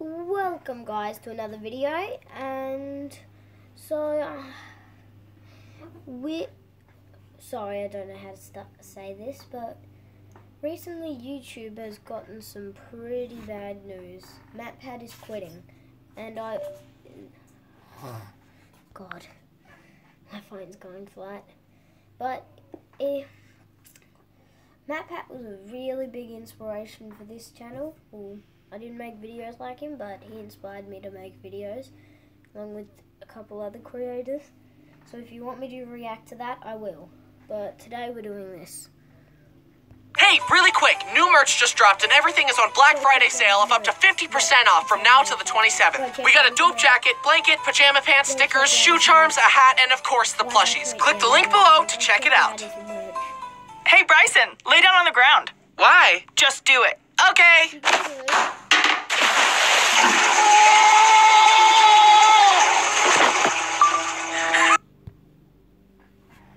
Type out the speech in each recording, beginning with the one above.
welcome guys to another video and so uh, we sorry I don't know how to start, say this but recently YouTube has gotten some pretty bad news. MatPat is quitting and I god my phone's going flat. But eh, MatPat was a really big inspiration for this channel I didn't make videos like him, but he inspired me to make videos, along with a couple other creators. So if you want me to react to that, I will. But today we're doing this. Hey, really quick, new merch just dropped and everything is on Black Friday sale of up to 50% off from now to the 27th. We got a dope jacket, blanket, pajama pants, stickers, shoe charms, a hat, and of course the plushies. Click the link below to check it out. Hey, Bryson, lay down on the ground. Why? Just do it. Okay.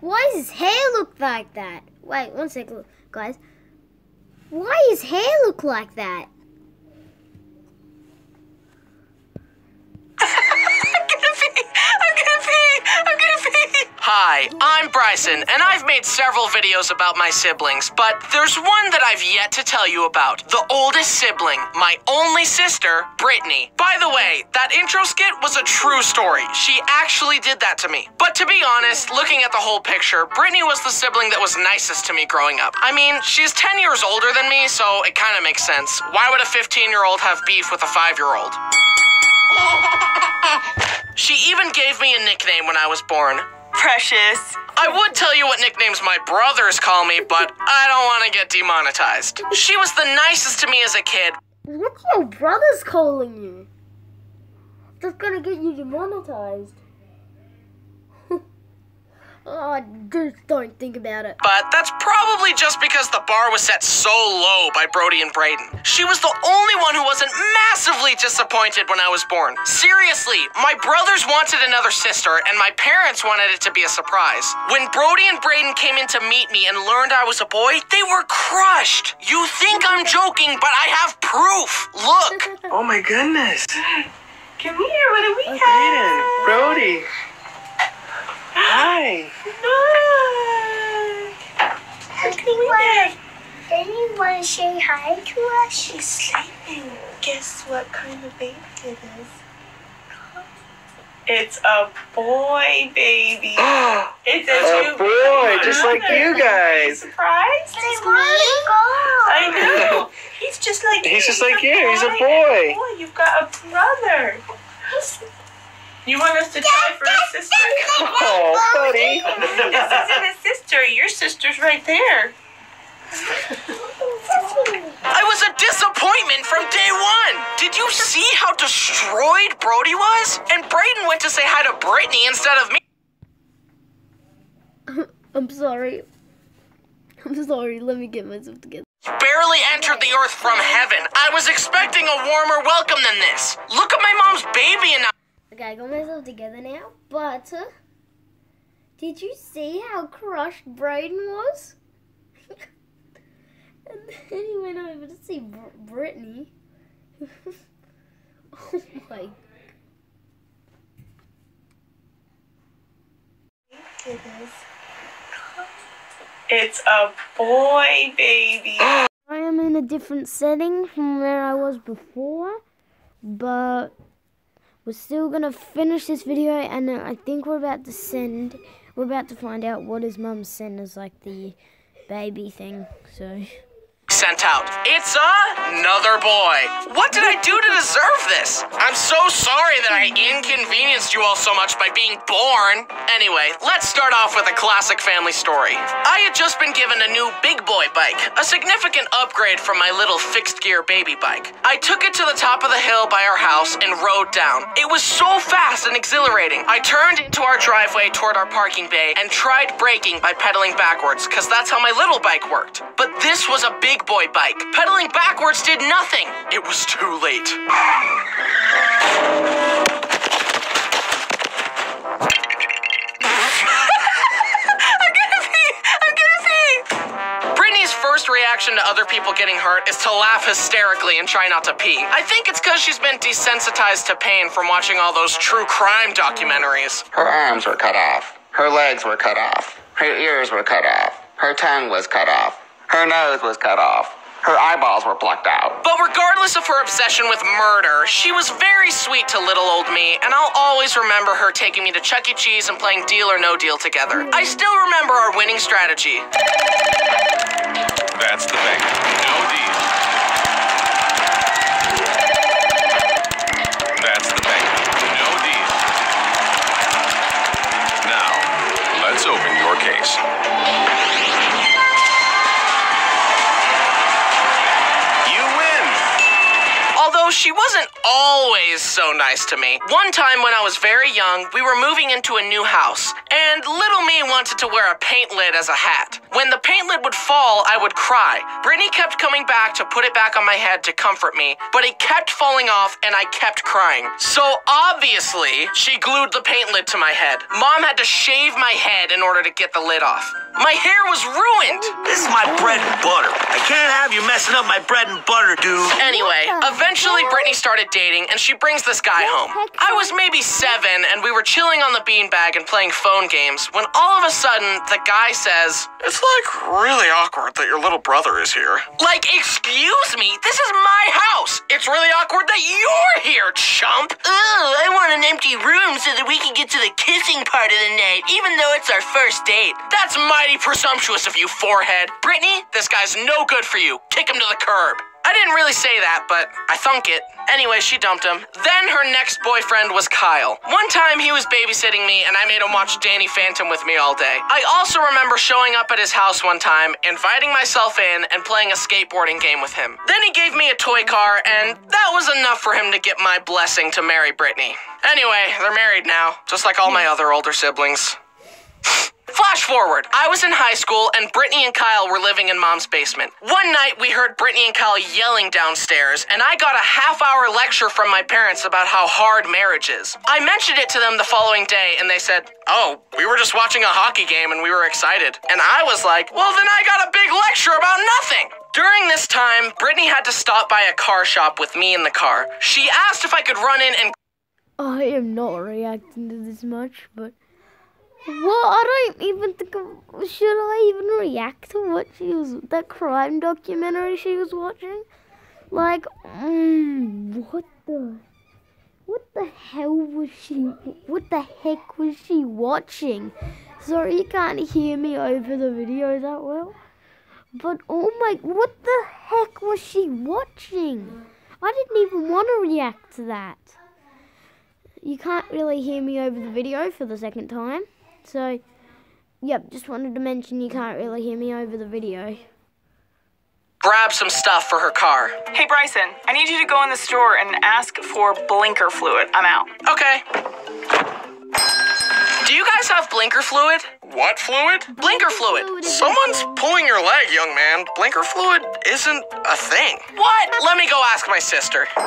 Why does his hair look like that? Wait, one second, guys. Why his hair look like that? Hi, I'm Bryson, and I've made several videos about my siblings, but there's one that I've yet to tell you about. The oldest sibling, my only sister, Brittany. By the way, that intro skit was a true story. She actually did that to me. But to be honest, looking at the whole picture, Brittany was the sibling that was nicest to me growing up. I mean, she's 10 years older than me, so it kind of makes sense. Why would a 15 year old have beef with a 5 year old? She even gave me a nickname when I was born. Precious. I would tell you what nicknames my brothers call me, but I don't want to get demonetized. She was the nicest to me as a kid. What's your brother's calling you? That's gonna get you demonetized. Oh, just don't think about it. But that's probably just because the bar was set so low by Brody and Brayden. She was the only one who wasn't massively disappointed when I was born. Seriously, my brothers wanted another sister, and my parents wanted it to be a surprise. When Brody and Brayden came in to meet me and learned I was a boy, they were crushed. You think I'm joking, but I have proof. Look. Oh my goodness. Come here. What do we Brayden, Brody. Hi. Then you want to say hi to us? She's sleeping. Guess what kind of baby it is? It's a boy baby. It's a, A boy, just like you guys. Surprised? I know. He's just like He's you. just like you. He's a boy. Boy, you've got a brother. You want us to try for a sister? Oh, buddy. this isn't a sister. Your sister's right there. I was a disappointment from day one. Did you see how destroyed Brody was? And Brayden went to say hi to Brittany instead of me. I'm sorry. I'm sorry. Let me get myself together. Barely entered the earth from heaven. I was expecting a warmer welcome than this. Look at my mom's baby and Okay, I got myself together now. But uh, did you see how crushed Brayden was? and then he went over to see Br- Brittany. oh my. It's a boy baby. I am in a different setting from where I was before, but we're still gonna finish this video, and then I think we're about to send. We're about to find out what his mum sent as like the baby thing. So. Sent out. It's another boy. What did I do to deserve this? I'm so sorry that I inconvenienced you all so much by being born. Anyway, let's start off with a classic family story. I had just been given a new big boy bike, a significant upgrade from my little fixed gear baby bike. I took it to the top of the hill by our house and rode down. It was so fast and exhilarating. I turned into our driveway toward our parking bay and tried braking by pedaling backwards, because that's how my little bike worked. But this was a big boy bike. Pedaling backwards did nothing. It was too late. I'm gonna pee! I'm gonna pee! Brittany's first reaction to other other people getting hurt is to laugh hysterically and try not to pee. I think it's because she's been desensitized to pain from watching all those true crime documentaries. Her arms were cut off. Her legs were cut off. Her ears were cut off. Her tongue was cut off. Her nose was cut off. Her eyeballs were plucked out. But regardless of her obsession with murder, she was very sweet to little old me, and I'll always remember her taking me to Chuck E. Cheese and playing Deal or No Deal together. I still remember our winning strategy. Wasn't always so nice to me. One time when I was very young, we were moving into a new house, and little me wanted to wear a paint lid as a hat. When the paint lid would fall, I would cry. Brittany kept coming back to put it back on my head to comfort me, but it kept falling off and I kept crying. So obviously, she glued the paint lid to my head. Mom had to shave my head in order to get the lid off. My hair was ruined. This is my bread and butter. I can't have you messing up my bread and butter, dude. Anyway, eventually hell? Brittany started dating and she brings this guy home. I was maybe seven and we were chilling on the beanbag and playing phone games when all of a sudden the guy says, It's like really awkward that your little brother is here. Like, excuse me, this is my house. It's really awkward that you're here, chump. Oh, I want an empty room so that we can get to the kissing part of the night, even though it's our first date. That's mighty presumptuous of you, forehead. Brittany, this guy's no good for you. Kick him to the curb. I didn't really say that, but I thunk it. Anyway, she dumped him. Then her next boyfriend was Kyle. One time he was babysitting me, and I made him watch Danny Phantom with me all day. I also remember showing up at his house one time, inviting myself in, and playing a skateboarding game with him. Then he gave me a toy car, and that was enough for him to get my blessing to marry Brittany. Anyway, they're married now, just like all my other older siblings. Flash forward. I was in high school and Brittany and Kyle were living in mom's basement. One night we heard Brittany and Kyle yelling downstairs and I got a half hour lecture from my parents about how hard marriage is. I mentioned it to them the following day and they said, Oh, we were just watching a hockey game and we were excited. And I was like, Well, then I got a big lecture about nothing. During this time, Brittany had to stop by a car shop with me in the car. She asked if I could run in and I am not reacting to this much, but what? I don't even think. Of, should I even react to what she was that crime documentary she was watching? Like, mm, what the? What the hell was she? What the heck was she watching? Sorry, you can't hear me over the video that well. But oh my, what the heck was she watching? I didn't even want to react to that you can't really hear me over the video for the second time. So, yep, just wanted to mention you can't really hear me over the video. grab some stuff for her car. Hey Bryson, I need you to go in the store and ask for blinker fluid. I'm out. Okay. Do you guys have blinker fluid? What fluid? Blinker fluid. fluid Someone's pulling your leg, young man. Blinker fluid isn't a thing. What? Let me go ask my sister.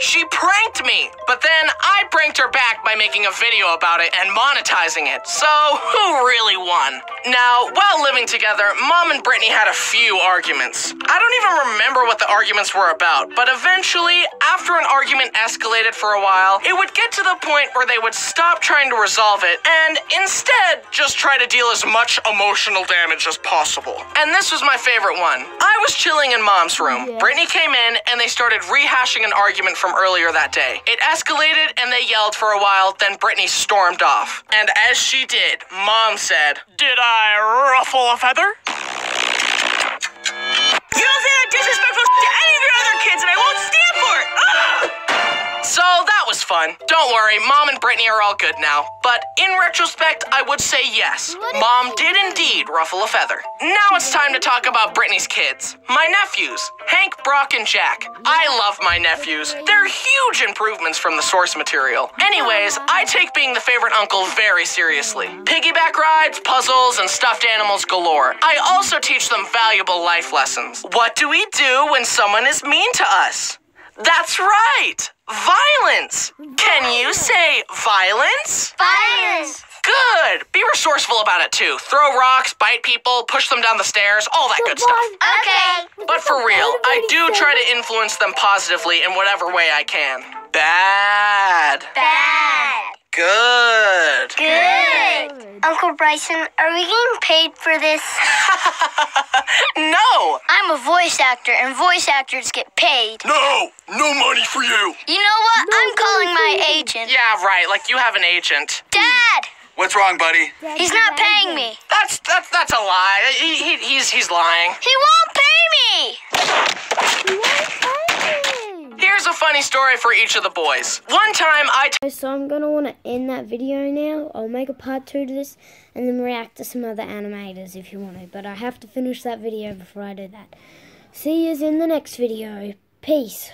She pranked me, but then I pranked her back by making a video about it and monetizing it. So, who really won? Now, while living together, Mom and Brittany had a few arguments. I don't even remember what the arguments were about, but eventually, after an argument escalated for a while, it would get to the point where they would stop trying to resolve it and instead just try to deal as much emotional damage as possible. And this was my favorite one. I was chilling in Mom's room. Yeah. Brittany came in and they started rehashing an argument from earlier that day. It escalated and they yelled for a while, then Brittany stormed off. And as she did, Mom said, Did I ruffle a feather? You don't say that disrespectful to any of your other kids, and I won't stand for it! Ugh! So that was fun. Don't worry, Mom and Brittany are all good now. But in retrospect, I would say yes. Mom did indeed ruffle a feather. Now it's time to talk about Brittany's kids. My nephews, Hank, Brock, and Jack. I love my nephews. They're huge improvements from the source material. Anyways, I take being the favorite uncle very seriously. Piggyback rides, puzzles, and stuffed animals galore. I also teach them valuable life lessons. What do we do when someone is mean to us? That's right! Violence! Can you say violence? Violence! Good. Be resourceful about it too. Throw rocks, bite people, push them down the stairs, all that good stuff. Okay. But for real, I do try to influence them positively in whatever way I can. Bad. Bad. Good. Good. Uncle Bryson, are we getting paid for this? no. I'm a voice actor, and voice actors get paid. No, no money for you. You know what? I'm calling my agent. Yeah, right. Like you have an agent. Dad! What's wrong, buddy? He's not paying me. That's that's that's a lie. He, he, he's he's lying. He won't pay me! Here's a funny story for each of the boys. One time I t- So I'm gonna want to end that video now. I'll make a part two to this, and then react to some other animators if you want to. But I have to finish that video before I do that. See yous in the next video. Peace.